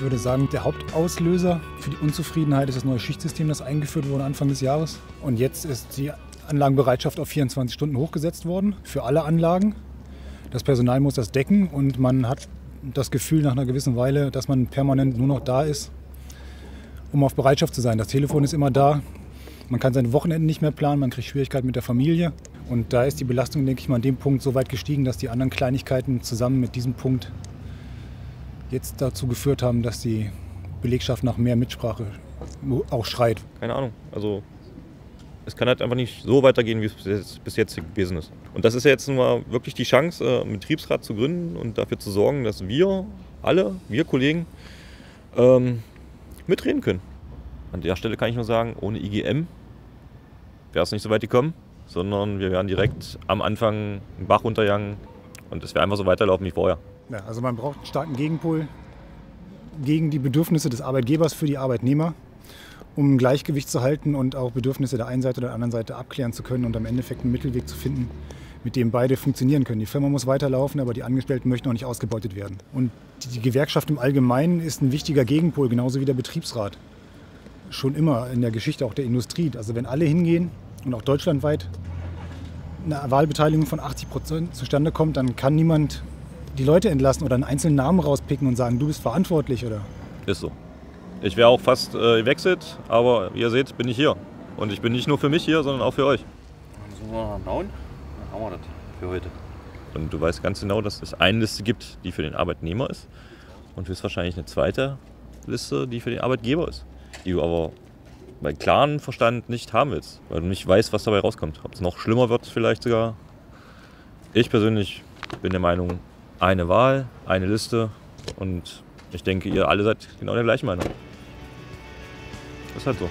würde sagen, der Hauptauslöser für die Unzufriedenheit ist das neue Schichtsystem, das eingeführt wurde Anfang des Jahres. Und jetzt ist die Anlagenbereitschaft auf 24 Stunden hochgesetzt worden für alle Anlagen. Das Personal muss das decken und man hat das Gefühl nach einer gewissen Weile, dass man permanent nur noch da ist, um auf Bereitschaft zu sein. Das Telefon ist immer da. Man kann seine Wochenenden nicht mehr planen, man kriegt Schwierigkeiten mit der Familie. Und da ist die Belastung, denke ich mal, an dem Punkt so weit gestiegen, dass die anderen Kleinigkeiten zusammen mit diesem Punkt jetzt dazu geführt haben, dass die Belegschaft nach mehr Mitsprache auch schreit. Keine Ahnung. Also es kann halt einfach nicht so weitergehen, wie es bis jetzt, bis jetzt gewesen ist. Und das ist ja jetzt nun mal wirklich die Chance, äh, einen Betriebsrat zu gründen und dafür zu sorgen, dass wir alle, wir Kollegen, ähm, mitreden können. An der Stelle kann ich nur sagen, ohne IGM wäre es nicht so weit gekommen, sondern wir wären direkt am Anfang einen Bach runtergegangen und es wäre einfach so weiterlaufen wie vorher. Ja, also man braucht einen starken Gegenpol gegen die Bedürfnisse des Arbeitgebers für die Arbeitnehmer, um ein Gleichgewicht zu halten und auch Bedürfnisse der einen Seite oder der anderen Seite abklären zu können und am Endeffekt einen Mittelweg zu finden, mit dem beide funktionieren können. Die Firma muss weiterlaufen, aber die Angestellten möchten auch nicht ausgebeutet werden. Und die Gewerkschaft im Allgemeinen ist ein wichtiger Gegenpol, genauso wie der Betriebsrat. Schon immer in der Geschichte auch der Industrie. Also wenn alle hingehen und auch deutschlandweit eine Wahlbeteiligung von 80 Prozent zustande kommt, dann kann niemand die Leute entlassen oder einen einzelnen Namen rauspicken und sagen, du bist verantwortlich, oder? Ist so. Ich wäre auch fast äh, gewechselt, aber wie ihr seht, bin ich hier. Und ich bin nicht nur für mich hier, sondern auch für euch. Dann wir nach Nauen, dann haben wir das für heute. Und du weißt ganz genau, dass es eine Liste gibt, die für den Arbeitnehmer ist. Und höchstwahrscheinlich eine zweite Liste, die für den Arbeitgeber ist. Die du aber bei klaren Verstand nicht haben willst, weil du nicht weißt, was dabei rauskommt. Ob es noch schlimmer wird vielleicht sogar. Ich persönlich bin der Meinung, eine Wahl, eine Liste und ich denke, ihr alle seid genau der gleichen Meinung. Ist halt so.